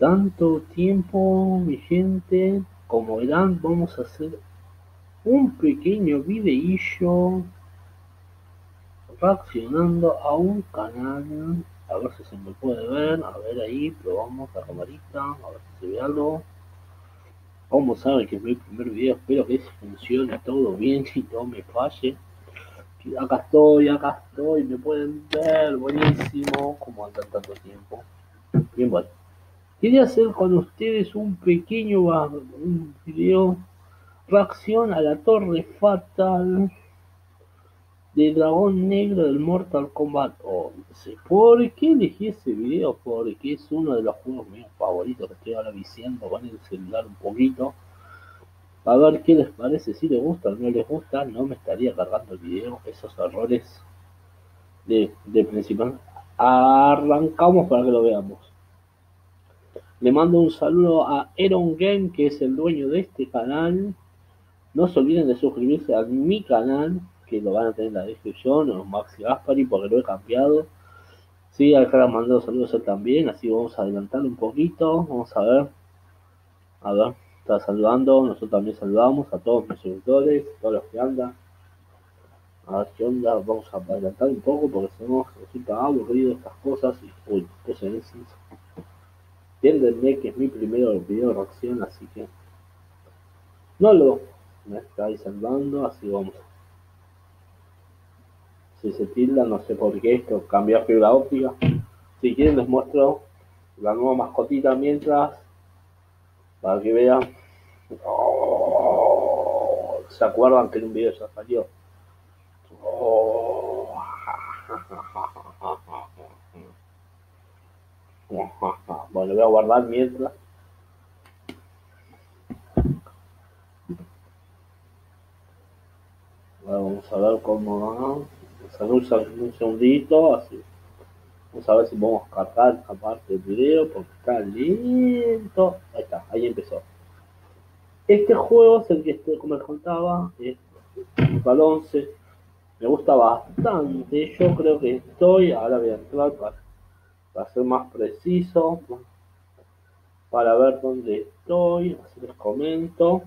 tanto tiempo, mi gente, como verán, vamos a hacer un pequeño videillo reaccionando a un canal. A ver si se me puede ver, a ver ahí, probamos la camarita, a ver si se ve algo. Vamos a ver que es mi primer video, espero que funcione todo bien y no me falle. Acá estoy, acá estoy, me pueden ver, buenísimo, como andan tanto tiempo. Bien, bueno. Quería hacer con ustedes un pequeño video reacción a la torre fatal de dragón negro del Mortal Kombat 11. ¿Por qué elegí ese video? Porque es uno de los juegos míos favoritos que estoy ahora viciando con el celular un poquito. A ver qué les parece, si les gusta o no les gusta, no me estaría cargando el video, esos errores de, de principal. Arrancamos para que lo veamos. Le mando un saludo a Eron Game, que es el dueño de este canal. No se olviden de suscribirse a mi canal, que lo van a tener en la descripción, o Maxi Gaspari, porque lo he cambiado. Sí, acá le mando saludos a él también, así vamos a adelantar un poquito. Vamos a ver. A ver, está saludando, nosotros también saludamos a todos mis suscriptores, todos los que andan. A ver qué onda, vamos a adelantar un poco porque si no resulta aburrido estas cosas y uy, puse en Entiéndenme que es mi primer video de reacción, así que no lo me estáis salvando, así vamos. Si se tilda, no sé por qué esto, cambia fibra óptica. Si quieren les muestro la nueva mascotita mientras, para que vean. Oh, ¿Se acuerdan que en un video ya salió? Bueno, voy a guardar mientras. vamos a ver cómo va. Un segundito, así. Vamos a ver si podemos cargar esta parte del video porque está lento. Ahí está, ahí empezó. Este juego es el que, estoy, como les contaba, es el 11. Me gusta bastante. Yo creo que estoy, ahora voy a entrar para para ser más preciso, para ver dónde estoy, así les comento,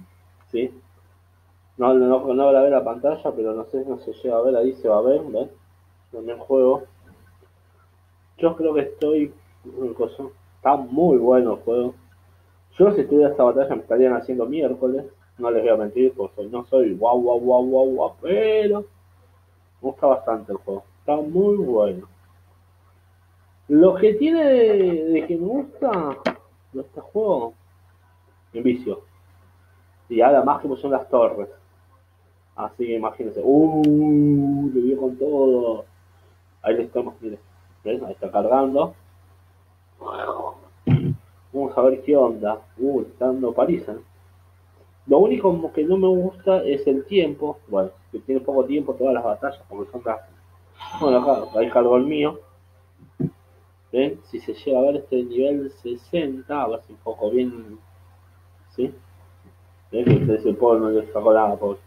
¿sí? No, no, no ver la pantalla, pero no sé si no se llega a ver, ahí se va a ver, ¿ven? Donde el juego. Yo creo que estoy, está muy bueno el juego. Yo si estuviera esta batalla me estarían haciendo miércoles, no les voy a mentir, porque no soy guau, guau, guau, guau, guau, pero me gusta bastante el juego, está muy bueno. Lo que tiene de, que me gusta de este juego, en vicio. Y ahora más que son las torres. Así que imagínense. Uh, le dio con todo. Ahí le estamos, miren. ¿Ven? Ahí está cargando. Vamos a ver qué onda. Uh, está dando ¿eh? Lo único que no me gusta es el tiempo. Bueno, que tiene poco tiempo todas las batallas, porque son las... Bueno, acá, ahí cargó el mío. ¿Ven? Si se llega a ver este nivel 60, a ver si un poco bien. ¿Sí? ¿Ven? Que polvo no le sacó nada, por.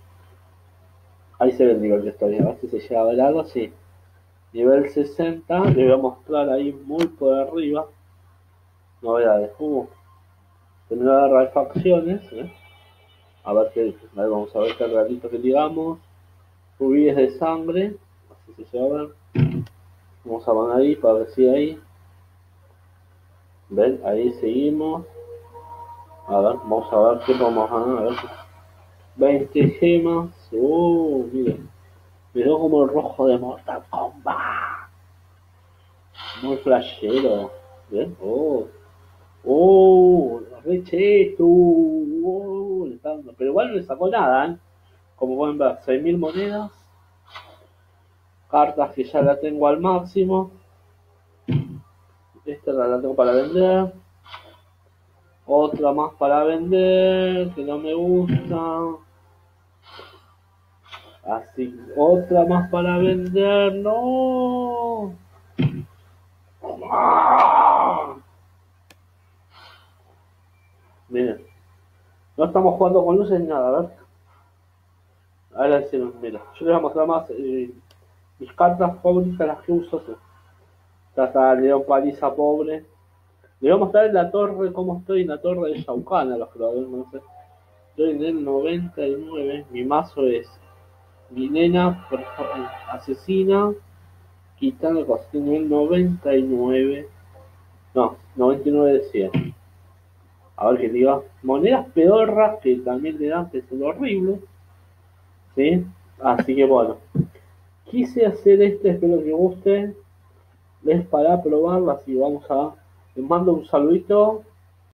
Ahí se ve el nivel que estoy, a ver si se llega a ver algo, sí. Nivel 60, le voy a mostrar ahí muy por arriba. Novedades. Uh, terminó de facciones, ¿eh? A ver qué, a ver, vamos a ver qué ratito que digamos. Rubíes de sangre, así se llega a ver. Vamos a poner ahí para ver si ahí. ¿Ven? Ahí seguimos. A ver, vamos a ver qué ganar. A ver. 20 gemas. Uh, miren. Miró como el rojo de Mortal Kombat. Muy flashero. ¿Ven? Oh. Oh, recheto. Oh, pero igual no le sacó nada, ¿eh? Como pueden ver, 6.000 monedas. Cartas que ya la tengo al máximo. Esta la tengo para vender. Otra más para vender, que no me gusta. Así, otra más para vender, no. Miren, no estamos jugando con luces ni nada, ¿verdad? Ahora sí, mira, yo les voy a mostrar más eh, mis cartas favoritas, las que uso. Está León Paliza pobre. Le voy a mostrar en la torre cómo estoy en la torre de Shao Kahn, los que no sé. Estoy en el 99. Mi mazo es Milena, asesina, quitando cosas. en el 99. No, 99 de 100. A ver qué diga. Monedas pedorras que también le dan, que es horrible. ¿Sí? Así que bueno. Quise hacer este, espero que guste. Es para probarlo, así vamos a. Les mando un saludito